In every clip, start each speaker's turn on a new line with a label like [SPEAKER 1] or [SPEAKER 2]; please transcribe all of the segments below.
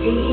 [SPEAKER 1] Dream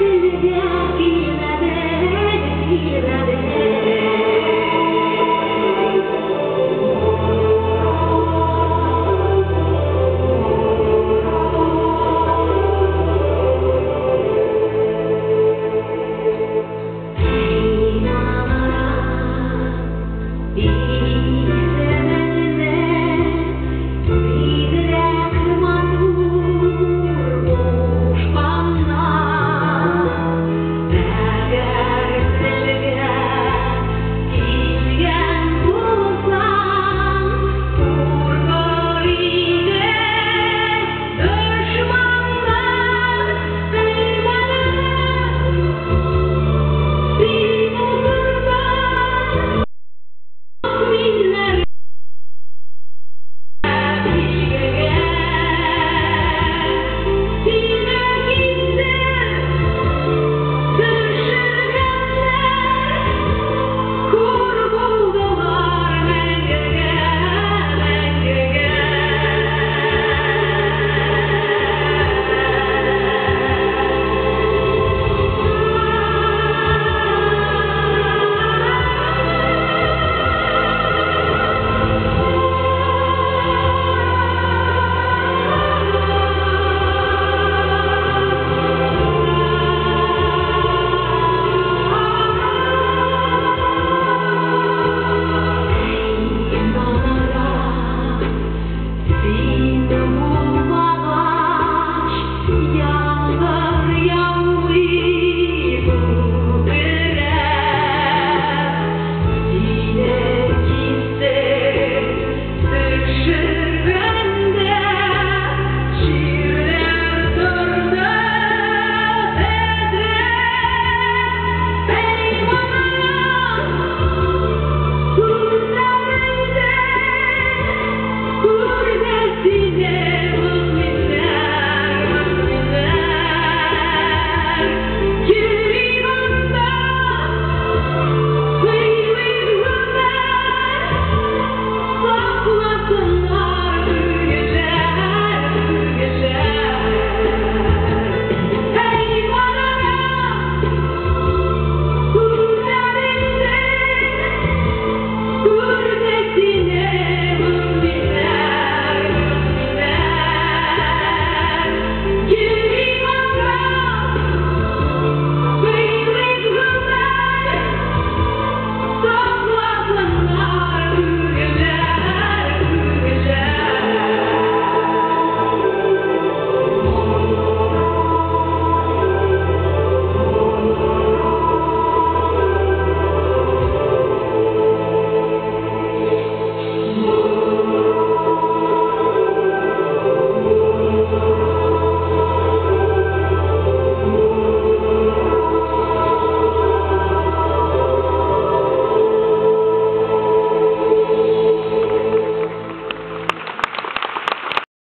[SPEAKER 1] see you again.